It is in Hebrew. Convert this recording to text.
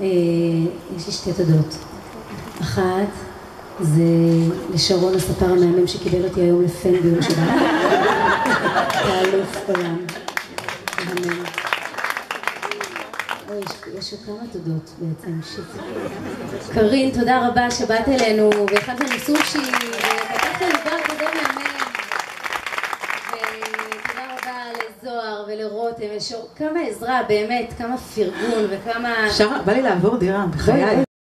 יש לי שתי תודות. אחת, זה לשרון הספר המהמם שקיבל אותי היום לפן ביום שבת. תאלוף עולם. מהמם. יש עוד כמה תודות בעצם. קרין, תודה רבה שבאת אלינו והכנת לנו סושי ופתחת לנו כזה מהמם. לזוהר ולרותם, כמה עזרה באמת, כמה פרגון וכמה... בא לי לעבור דירה, בחיי.